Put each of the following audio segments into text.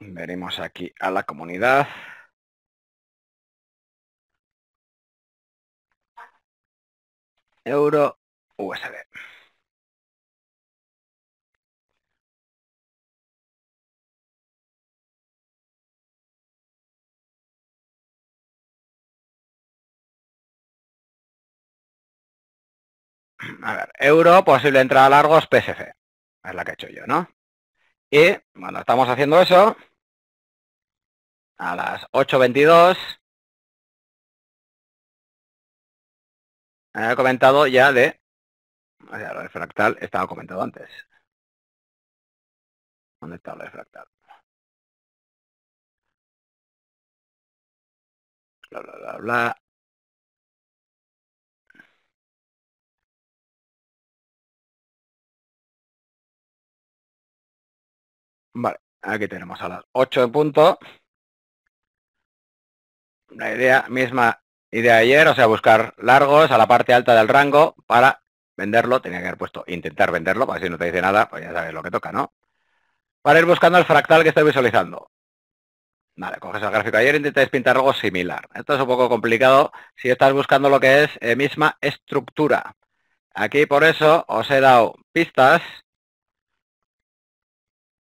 Venimos aquí a la comunidad. Euro USD. A ver, euro, posible entrada largos, PSC. Es la que he hecho yo, ¿no? Y cuando estamos haciendo eso, a las 8.22, he comentado ya de... O sea, lo de fractal estaba comentado antes. ¿Dónde está lo de fractal? Bla, bla, bla, bla. Vale, aquí tenemos a las 8 en punto. La idea, misma idea de ayer, o sea, buscar largos a la parte alta del rango para venderlo. Tenía que haber puesto intentar venderlo, para si no te dice nada, pues ya sabes lo que toca, ¿no? Para ir buscando el fractal que estoy visualizando. Vale, coges el gráfico ayer e intentáis pintar algo similar. Esto es un poco complicado si estás buscando lo que es eh, misma estructura. Aquí por eso os he dado pistas.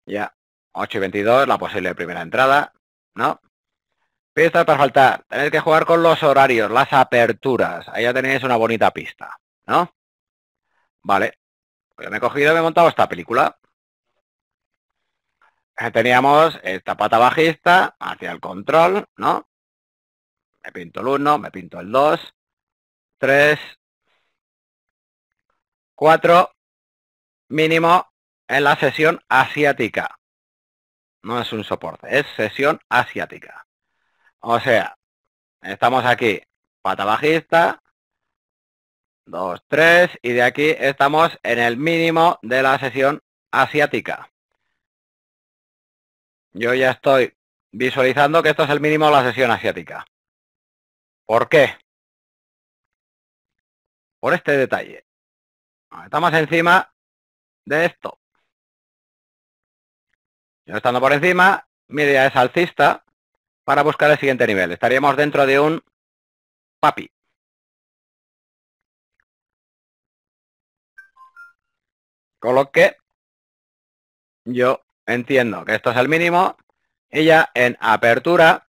Ya, 8 y 22, la posible primera entrada, ¿no? Pistas para faltar. Tenéis que jugar con los horarios, las aperturas. Ahí ya tenéis una bonita pista, ¿no? Vale. Pues me he cogido y me he montado esta película. Eh, teníamos esta pata bajista hacia el control, ¿no? Me pinto el 1, me pinto el 2, 3, 4, mínimo en la sesión asiática no es un soporte, es sesión asiática. O sea, estamos aquí, pata bajista, 2, 3, y de aquí estamos en el mínimo de la sesión asiática. Yo ya estoy visualizando que esto es el mínimo de la sesión asiática. ¿Por qué? Por este detalle. Estamos encima de esto estando por encima, mi idea es alcista para buscar el siguiente nivel. Estaríamos dentro de un papi. Con lo que yo entiendo que esto es el mínimo ya en apertura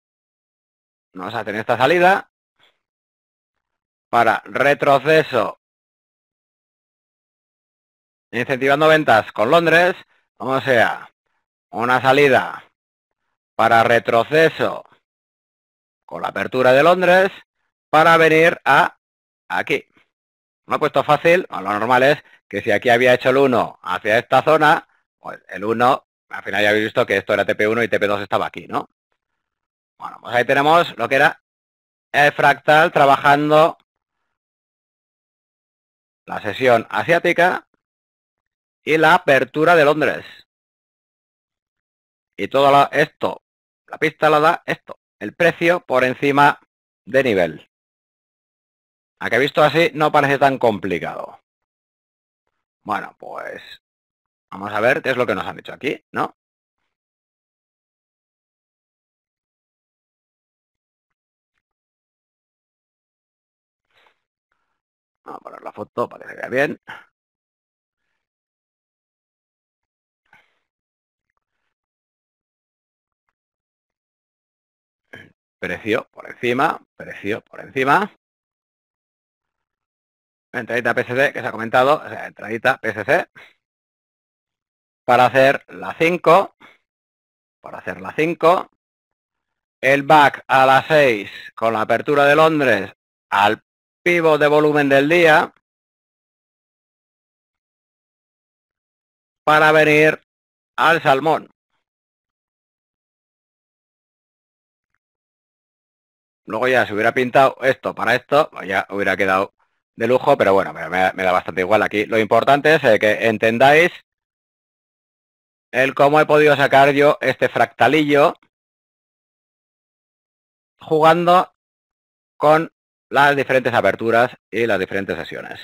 nos hacen esta salida para retroceso incentivando ventas con Londres, o sea, una salida para retroceso con la apertura de Londres para venir a aquí. No he puesto fácil, lo normal es que si aquí había hecho el 1 hacia esta zona, pues el 1, al final ya habéis visto que esto era TP1 y TP2 estaba aquí, ¿no? Bueno, pues ahí tenemos lo que era el fractal trabajando la sesión asiática y la apertura de Londres. Y todo esto, la pista la da esto, el precio por encima de nivel. A que visto así no parece tan complicado. Bueno, pues vamos a ver qué es lo que nos han dicho aquí, ¿no? Vamos a poner la foto para que se vea bien. Precio por encima, precio por encima. Entradita PSC que se ha comentado, o sea, entradita PSC. Para hacer la 5, para hacer la 5, el back a las 6 con la apertura de Londres al pivo de volumen del día para venir al salmón. Luego ya se hubiera pintado esto para esto, pues ya hubiera quedado de lujo, pero bueno, me, da bastante igual aquí. Lo importante es eh, que entendáis el cómo he podido sacar yo este fractalillo jugando con las diferentes aperturas y las diferentes sesiones.